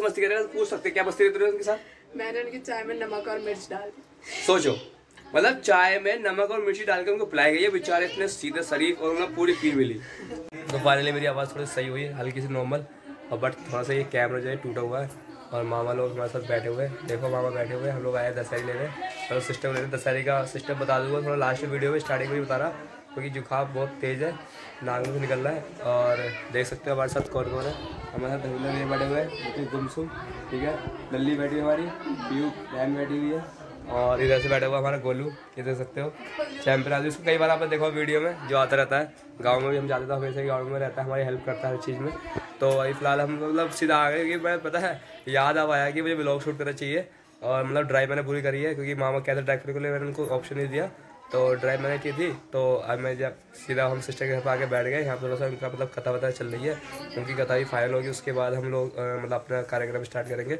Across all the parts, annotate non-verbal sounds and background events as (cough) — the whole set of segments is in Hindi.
से मस्ती करेगा तो पूछ सकते हैं, क्या मस्ती करते रहे उनके साथ? मैंने उनकी चाय में नमक और मिर्च डाल सोचो मतलब चाय में नमक और मिर्ची डाल के उनको पिलाई गई है बेचारे इतने सीधे शरीफ और उन्हें पूरी पी मिली। तो फाइनली मेरी आवाज़ थोड़ी सही हुई है हल्की सी नॉर्मल और बट थोड़ा सा ये कैमरा जो है टूटा हुआ है और मामा लोग हमारे साथ बैठे हुए देखो मामा बैठे हुए हम लोग आए दशहरी लेने और सिस्टम लेने दशहरी का सिस्टम बता दूँगा थोड़ा लास्ट वीडियो में स्टार्टिंग में ही बता रहा। क्योंकि जुकाम बहुत तेज़ है, नाक में से निकल रहा है और देख सकते हो हमारे साथ कौन कौन है। हमारे साथ धविला ये बैठे हुए हैं, जो गुमसुम, ठीक है? लल्ली बैठी हुई हमारी, पीयू, बहन बैठी हुई है और इधर से बैठा हुआ हमारा गोलू, ये देख सकते हो, चैंपियन आदमी इसको कई बार आपने देखो वीडियो में, जो आता रहता है, गाँव में भी हम जाते थे हमेशा गाँव में रहता है, हमारी हेल्प करता है हर चीज़ में। तो अभी फ़िलहाल हम मतलब सीधा आ गए, क्योंकि मैं, पता है, याद अब आया कि मुझे ब्लॉग शूट करना चाहिए और मतलब ड्राइव मैंने पूरी करी है, क्योंकि मामा कहते ड्राइव करने के लिए मैंने उनको ऑप्शन नहीं दिया। तो ड्राइव मैंने की थी तो अब मैं जब सीधा हम सिस्टर के घर पर आके बैठ गए, यहाँ पर थोड़ा सा उनका मतलब कथा वथा चल रही है। उनकी कथा भी फाइनल होगी, उसके बाद हम लोग मतलब अपना कार्यक्रम स्टार्ट करेंगे।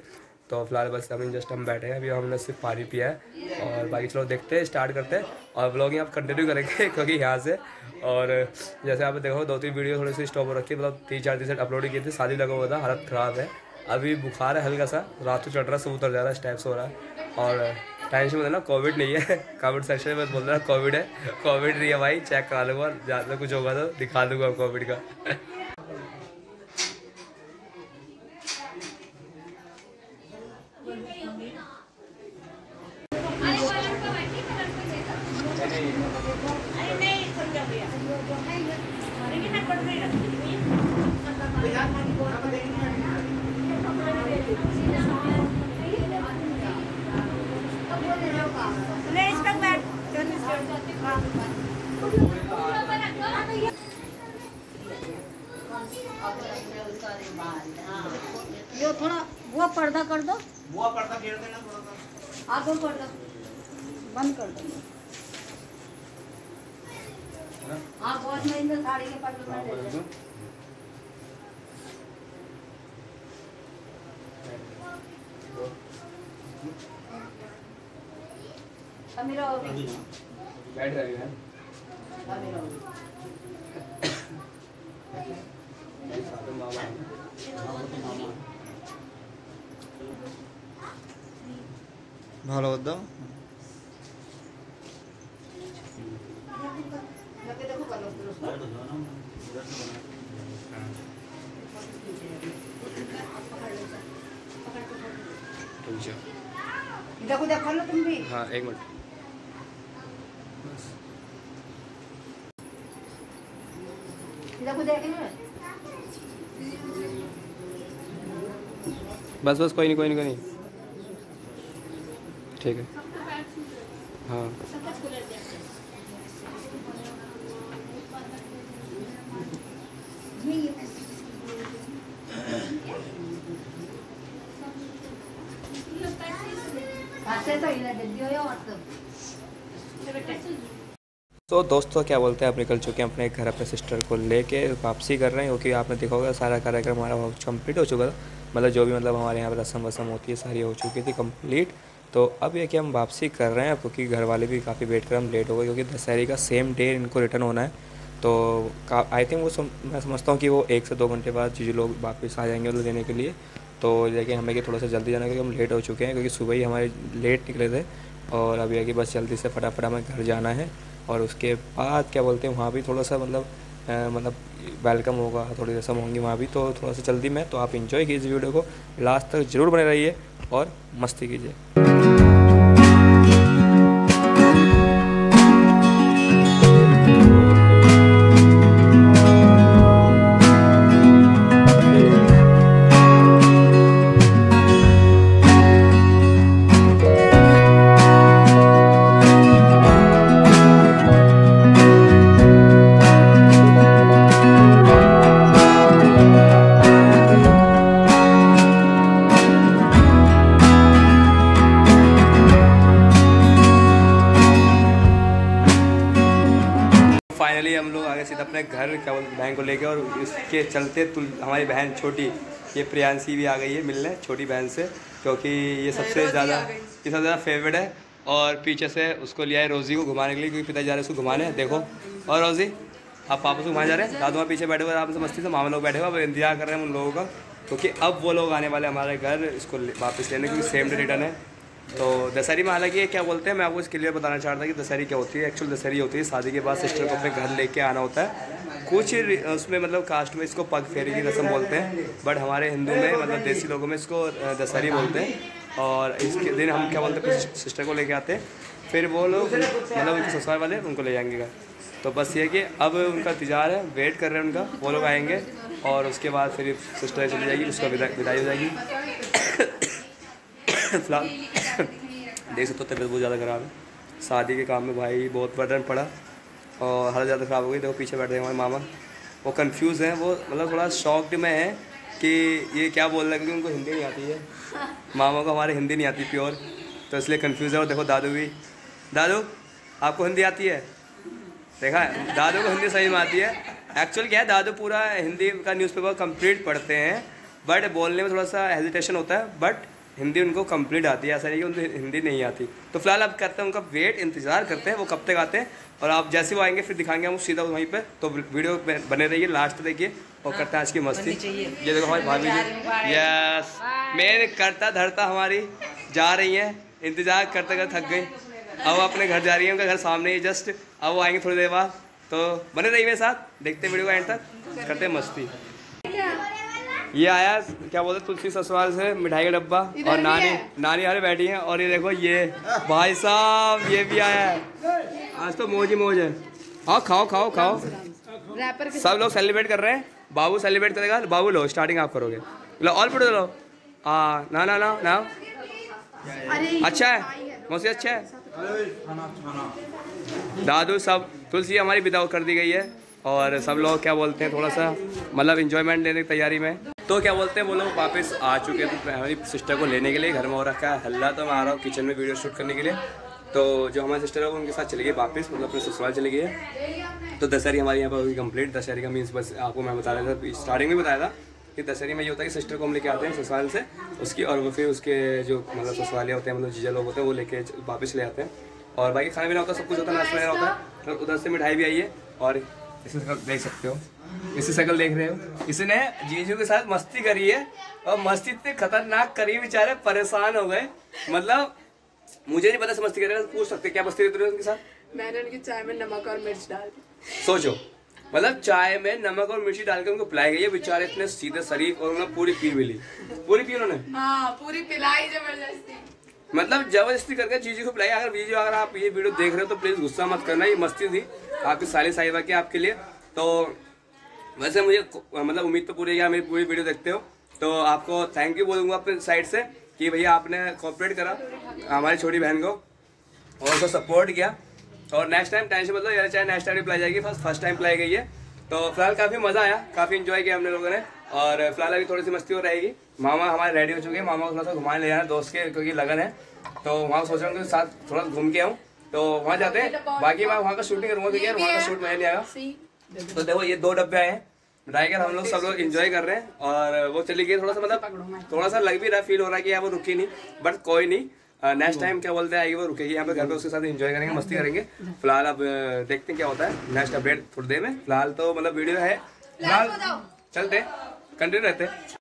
तो फ़िलहाल बस अभी जस्ट हम बैठे हैं, अभी हमने सिर्फ़ पानी पिया है। और बाकी चलो देखते हैं स्टार्ट करते हैं। और ब्लॉगिंग आप कंटिन्यू करेंगे, (laughs) क्योंकि यहाँ से, और जैसे आप देखो दो तीन वीडियो थोड़ी सी स्टॉप हो रखी है मतलब तीन चार दिन से अपलोड किए थे, शादी लगा हुआ था, हालत ख़राब है। अभी बुखार है हल्का सा, रात को चढ़ रहा है, सब उतर जा रहा है स्टेप्स हो रहा है। और टेंशन मत ना कोविड नहीं है। कमेंट सेक्शन में बोल रहा कोविड है। कोविड नहीं है भाई चेक करा लूँगा, ज़्यादा कुछ होगा तो दिखा दूँगा कोविड का यो थोड़ा वो पर्दा कर दो। बुआ पर्दा घेर देना थोड़ा सा। आप दो पर्दा। बंद कर दो। हाँ बहुत महिंद्र साड़ी के पर्दे में ले लो। समीरा और भी। बैठ रही (coughs) है समीरा और भी। ভালো দাও जाके देखो कलर फिर उसका। देखो देखो लो तुम भी हाँ एक मिनट देखो देखेंगे बस बस कोई नहीं कोई नहीं कोई नहीं। ठीक है। हाँ। तो। तो दोस्तों क्या बोलते हैं? आप निकल चुके हैं अपने घर अपने सिस्टर को लेके वापसी कर रहे हैं क्योंकि आपने देखा होगा सारा कार्यक्रम हमारा कंप्लीट हो चुका था। मतलब जो भी मतलब हमारे यहाँ पर रस्म वसम होती है सारी हो चुकी थी कंप्लीट तो अब ये कि हम वापसी कर रहे हैं क्योंकि घर वाले भी काफ़ी वेट कर हम लेट हो गए क्योंकि दशहरी का सेम डे इनको रिटर्न होना है। तो आई थिंक वो सम, मैं समझता हूँ कि वो एक से दो घंटे बाद जो लोग वापस आ जाएँगे उनको देने के लिए। तो लेकिन हमें कि थोड़ा सा जल्दी जाना क्योंकि हम लेट हो चुके हैं क्योंकि सुबह ही हमारे लेट निकले थे। और अभी है कि बस जल्दी से फटाफट हमें घर जाना है। और उसके बाद क्या बोलते हैं, वहाँ भी थोड़ा सा मतलब मतलब वेलकम होगा, थोड़ी रसम होंगी वहाँ भी तो थोड़ा सा जल्दी में तो आप इन्जॉय कीजिए वीडियो को। लास्ट तक ज़रूर बने रहिए और मस्ती कीजिए। फाइनली हम लोग आगे सीधा अपने घर क्या बोलते बहन को लेके और इसके चलते तुल हमारी बहन छोटी ये प्रियांशी भी आ गई है मिलने छोटी बहन से क्योंकि ये सबसे ज़्यादा ये सबसे ज़्यादा फेवरेट है और पीछे से उसको लिया है रोज़ी को घुमाने के लिए क्योंकि पिताजी जा रहे हैं उसको घुमाने देखो। और रोज़ी आप पापा से घुमाने जा रहे हैं? दादू पीछे बैठे हुए हैं आराम से मस्ती से मामा लोग बैठे हुए अब इंतज़ार कर रहे हैं उन लोगों का क्योंकि अब वो लोग आने वाले हमारे घर इसको वापस लेने क्योंकि सेम डे रिटर्न है। तो दशहरी में हालाँकि क्या बोलते हैं, मैं आपको क्लियर बताना चाहता था कि दशहरी क्या होती है एक्चुअल दशहरी होती है, शादी के बाद सिस्टर को अपने घर लेके आना होता है। कुछ उसमें मतलब कास्ट में इसको पग फेरी की रस्म बोलते हैं बट हमारे हिंदू में मतलब देसी लोगों में इसको दशहरी बोलते हैं। और इसके दिन हम क्या बोलते हैं सिस्टर को लेके आते हैं। फिर वो लोग मतलब उनके ससुराल वाले, उनको ले जाएँगे घर। तो बस ये कि अब उनका इंतज़ार है वेट कर रहे हैं उनका, वो लोग आएँगे और उसके बाद फिर सिस्टर चली जाएगी, उसका विदा विदाई हो जाएगी। (coughs) फ़िलहाल (laughs) देख सकते हो तबीयत बहुत ज़्यादा ख़राब है। शादी के काम में भाई बहुत बर्डन पड़ा और हालत ज़्यादा ख़राब हो गई। देखो पीछे बैठे हैं हमारे मामा। वो कंफ्यूज हैं वो मतलब थोड़ा शॉक्ड में है कि ये क्या बोल रहा है क्योंकि उनको हिंदी नहीं आती है। (laughs) मामा को हमारे हिंदी नहीं आती प्योर तो इसलिए कन्फ्यूज़ है। और देखो दादू भी। दादू आपको हिंदी आती है? देखा दादू को हिंदी सही में आती है। एक्चुअल क्या है दादू पूरा हिंदी का न्यूज़पेपर कंप्लीट पढ़ते हैं बट बोलने में थोड़ा सा हेजिटेशन होता है बट हिंदी उनको कंप्लीट आती है। ऐसा नहीं कि उनको हिंदी नहीं आती। तो फ़िलहाल आप करते हैं उनका वेट इंतज़ार करते हैं वो कब तक आते हैं। और आप जैसे वो आएँगे फिर दिखाएँगे हम सीधा वहीं पे। तो वीडियो बने रहिए लास्ट देखिए। और करते हैं आज की मस्ती। ये देखो हमारी भाभी जी। यस मेन करता धरता हमारी जा रही है। इंतज़ार करते करते थक गई। अब अपने घर जा रही है उनका घर सामने ही जस्ट अब वो आएँगे थोड़ी देर बाद। तो बने रहिए मेरे साथ। देखते हैं वीडियो का एंड तक। करते मस्ती। ये आया क्या बोलते तुलसी ससुराल से मिठाई का डब्बा और नानी है। नानी वाले बैठी हैं और ये देखो ये भाई साहब ये भी आया है। आज तो मौज ही मौज है। आओ खाओ खाओ खाओ। सब लोग सेलिब्रेट कर रहे हैं। बाबू सेलिब्रेट करेगा बाबू लो स्टार्टिंग आप करोगे। लो ऑल पढ़ो लो। हाँ ना ना ना ना। अच्छा है? मौसी अच्छा है? दादू सब तुलसी हमारी विदा कर दी गई है। और सब लोग क्या बोलते हैं थोड़ा सा मतलब इंजॉयमेंट लेने की तैयारी में। तो क्या बोलते हैं, वो लोग वापस आ चुके थे हमारी सिस्टर को लेने के लिए। घर में हो रखा है, हल्ला तो मैं आ रहा हूँ किचन में वीडियो शूट करने के लिए। तो जो हमारे सिस्टर है, वो उनके साथ चली गई वापस मतलब अपने ससुराल चली गई है तो दशहरी हमारे यहाँ पर हुई कंप्लीट दशहरी का मीन्स बस आपको मैं बता रहा था स्टार्टिंग में बताया था कि दशहरी में ये होता है कि सिस्टर को हम लेके आते हैं ससुराल से, उसकी और वो फिर उसके जो मतलब ससुरालिया होते हैं मतलब जीजा लोग होते हैं, वो लेके वापस ले आते हैं। और बाकी खाना पीना होता है, सब कुछ होता है, नाश्ता वगैरह होता है। उधर से मिठाई भी आई है और इसे शक्ल देख सकते हो। इसी शक्ल देख रहे हो। इसने जीजू के साथ मस्ती करी है और मस्ती इतनी खतरनाक करी बेचारे परेशान हो गए। मतलब मुझे नहीं पता मस्ती करेगा पूछ सकते क्या मस्ती करते उनके साथ? मैंने उनकी चाय में नमक और मिर्च डाल दी। सोचो। मतलब चाय में नमक और मिर्ची डालकर उनको पिलाई गई है बेचारे इतने सीधे शरीफ और उन्होंने पूरी पी भी ली पूरी पी उन्होंने? हाँ पूरी पिलाई ज़बरदस्ती। मतलब ज़बरदस्ती करके जीजी को पिलाई अगर जीजी अगर आप ये वीडियो देख रहे हो तो प्लीज़ गुस्सा मत करना। ये मस्ती थी। आपकी साली साहिबा की आपके लिए। तो वैसे मुझे मतलब उम्मीद तो पूरी है मेरी पूरी वीडियो देखते हो। तो आपको थैंक यू बोलूँगा अपने साइड से कि भैया आपने कॉपरेट करा हमारी छोटी बहन को और उसको सपोर्ट किया। और नेक्स्ट टाइम टेंशन मतलब यार चाहे नेक्स्ट टाइम भी पिलाई जाएगी फ़र्स्ट फ़र्स्ट टाइम पिलाई गई है। तो फ़िलहाल काफ़ी मज़ा आया काफ़ी इन्जॉय किया हमने लोगों ने। और फ़िलहाल अभी थोड़ी सी मस्ती हो रहेगी। मामा हमारे रेडी हो चुके हैं मामा को थोड़ा सा घुमाने ले जाना दोस्त के क्योंकि लगन है। तो वहाँ सोच रहा हूँ कि साथ थोड़ा घूम के आऊँ। तो वहाँ जाते हैं। बाकी मैं वहाँ का शूटिंग करूँगा क्योंकि यार वहाँ का शूट मैं नहीं आएगा तो देखो ये दो डब्बे आए हैं। कर हम लोग सब लोग एंजॉय कर रहे हैं और वो चली गई थोड़ा सा मतलब थोड़ा सा लग भी रहा फील हो रहा है कि यार वो रुकी नहीं बट कोई नहीं। नेक्स्ट टाइम क्या बोलते हैं आएगी वो रुकेगी यहाँ पे घर पे उसके साथ एंजॉय करेंगे मस्ती करेंगे। फ़िलहाल अब देखते हैं क्या होता है। नेक्स्ट अपडेट थोड़ी देर में। फ़िलहाल तो मतलब वीडियो है। फ़िलहाल चलते कंटिन्यू रहते हैं।